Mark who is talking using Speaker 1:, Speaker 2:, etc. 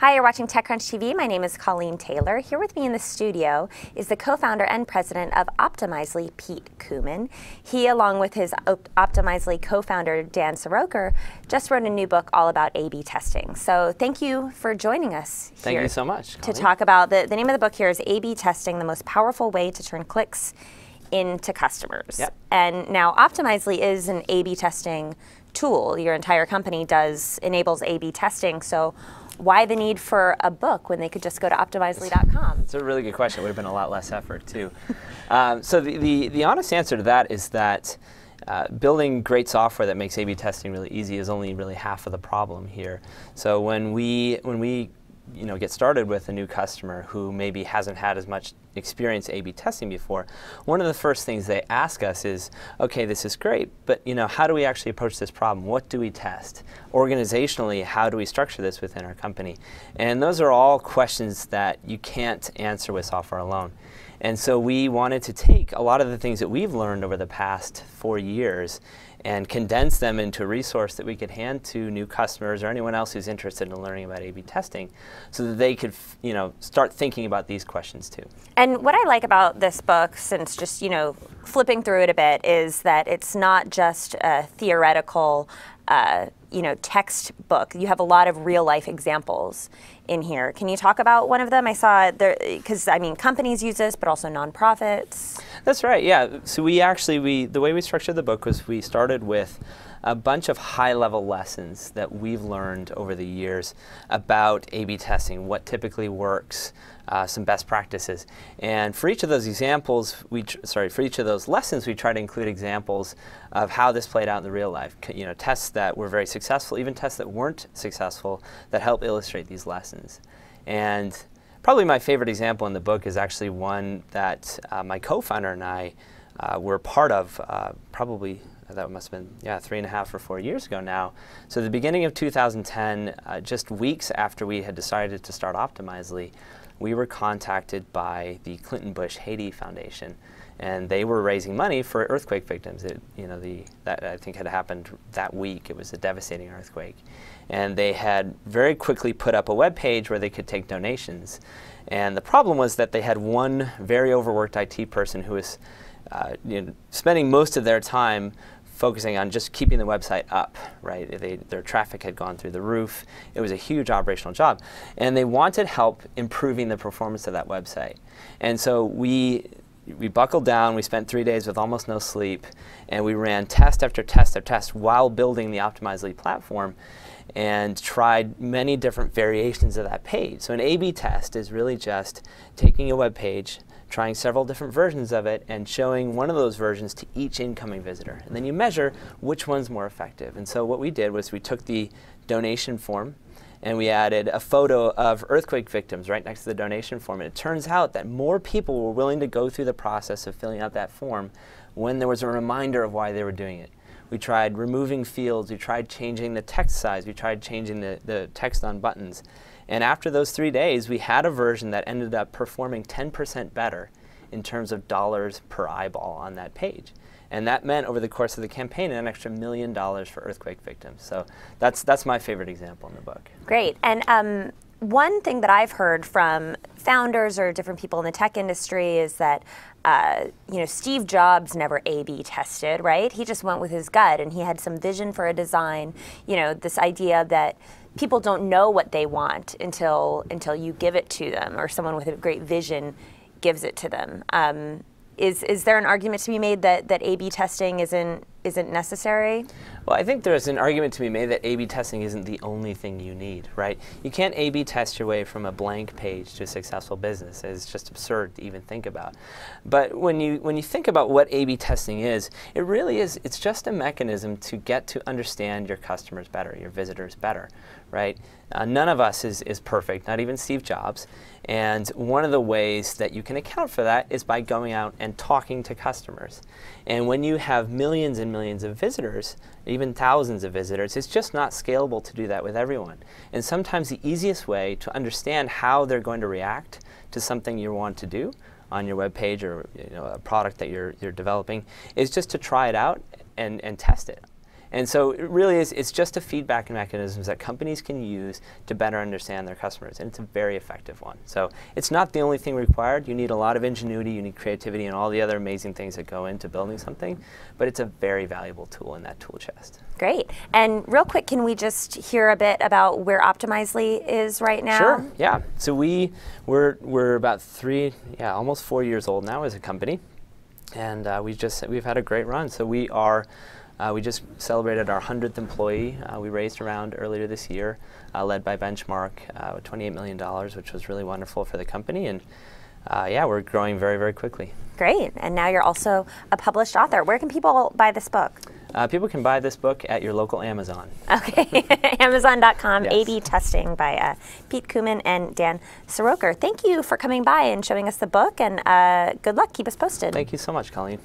Speaker 1: Hi, you're watching TechCrunch TV. My name is Colleen Taylor. Here with me in the studio is the co-founder and president of Optimizely, Pete Koomen. He, along with his Optimizely co-founder Dan Siroker, just wrote a new book all about A/B testing. So thank you for joining us.
Speaker 2: Thank you so much.
Speaker 1: To talk about the the name of the book here is A/B testing: the most powerful way to turn clicks into customers.
Speaker 2: Yep.
Speaker 1: And now Optimizely is an A/B testing tool. Your entire company does enables A/B testing. So why the need for a book when they could just go to optimizely.com?
Speaker 2: It's a really good question. It would have been a lot less effort, too. um, so the, the, the, honest answer to that is that uh, building great software that makes A/B testing really easy is only really half of the problem here. So when we when we you know, get started with a new customer who maybe hasn't had as much experience A/B testing before, one of the first things they ask us is, okay, this is great, but you know, how do we actually approach this problem? What do we test? Organizationally, how do we structure this within our company? And those are all questions that you can't answer with software alone. And so we wanted to take a lot of the things that we've learned over the past four years and condense them into a resource that we could hand to new customers or anyone else who's interested in learning about A/B testing, so that they could, you know, start thinking about these questions too.
Speaker 1: And what I like about this book, since just you know flipping through it a bit, is that it's not just a theoretical. Uh, you know, textbook. You have a lot of real life examples in here. Can you talk about one of them? I saw there because I mean companies use this, but also nonprofits.
Speaker 2: That's right. Yeah. So we actually we the way we structured the book was we started with a bunch of high level lessons that we've learned over the years about A B testing, what typically works, uh, some best practices. And for each of those examples, we sorry, for each of those lessons, we try to include examples of how this played out in the real life. You know, tests that were very successful, even tests that weren't successful, that help illustrate these lessons. And Probably my favorite example in the book is actually one that uh, my co-founder and I uh, were part of uh, probably that must have been yeah three and a half or four years ago now. So the beginning of 2010, uh, just weeks after we had decided to start Optimizely, we were contacted by the Clinton Bush Haiti Foundation, and they were raising money for earthquake victims. It, you know, the that I think had happened that week. It was a devastating earthquake, and they had very quickly put up a web page where they could take donations. And the problem was that they had one very overworked IT person who was uh, you know, spending most of their time focusing on just keeping the website up, right? They, their traffic had gone through the roof. It was a huge operational job. And they wanted help improving the performance of that website. And so we we buckled down, we spent three days with almost no sleep, and we ran test after test after test while building the Optimizely platform and tried many different variations of that page. So an A-B test is really just taking a web page, trying several different versions of it, and showing one of those versions to each incoming visitor. And then you measure which one's more effective. And so what we did was we took the donation form and we added a photo of earthquake victims right next to the donation form. And it turns out that more people were willing to go through the process of filling out that form when there was a reminder of why they were doing it. We tried removing fields, we tried changing the text size, we tried changing the, the text on buttons. And after those three days, we had a version that ended up performing 10% better in terms of dollars per eyeball on that page. And that meant over the course of the campaign an extra million dollars for earthquake victims. So that's, that's my favorite example in the book.
Speaker 1: Great. And um, one thing that I've heard from founders or different people in the tech industry is that uh, you know Steve Jobs never A/B tested, right? He just went with his gut, and he had some vision for a design. You know, this idea that people don't know what they want until until you give it to them, or someone with a great vision gives it to them. Um, is is there an argument to be made that that A/B testing isn't isn't necessary?
Speaker 2: Well, I think there's an argument to be made that A/B testing isn't the only thing you need, right? You can't A/B test your way from a blank page to a successful business. It's just absurd to even think about. But when you when you think about what A/B testing is, it really is. It's just a mechanism to get to understand your customers better, your visitors better, right? Uh, none of us is is perfect, not even Steve Jobs. And one of the ways that you can account for that is by going out and talking to customers. And when you have millions and millions of visitors, even thousands of visitors, it's just not scalable to do that with everyone. And sometimes the easiest way to understand how they're going to react to something you want to do on your web page or you know, a product that you're, you're developing is just to try it out and, and test it. And so it really is, it's just a feedback mechanism that companies can use to better understand their customers. And it's a very effective one. So it's not the only thing required. You need a lot of ingenuity, you need creativity, and all the other amazing things that go into building something. But it's a very valuable tool in that tool chest.
Speaker 1: Great. And real quick, can we just hear a bit about where Optimizely is right now?
Speaker 2: Sure. Yeah. So we we're we're about three, yeah, almost four years old now as a company, and uh, we just we've had a great run. So we are. Uh, we just celebrated our 100th employee. Uh, we raised around earlier this year, uh, led by Benchmark, uh, with $28 million, which was really wonderful for the company. And uh, yeah, we're growing very, very quickly.
Speaker 1: Great. And now you're also a published author. Where can people buy this book?
Speaker 2: Uh, people can buy this book at your local Amazon.
Speaker 1: Okay, Amazon.com,
Speaker 2: Yes.
Speaker 1: A-B Testing by uh, Pete Koomen and Dan Siroker. Thank you for coming by and showing us the book, and uh, good luck. Keep us posted.
Speaker 2: Thank you so much, Colleen.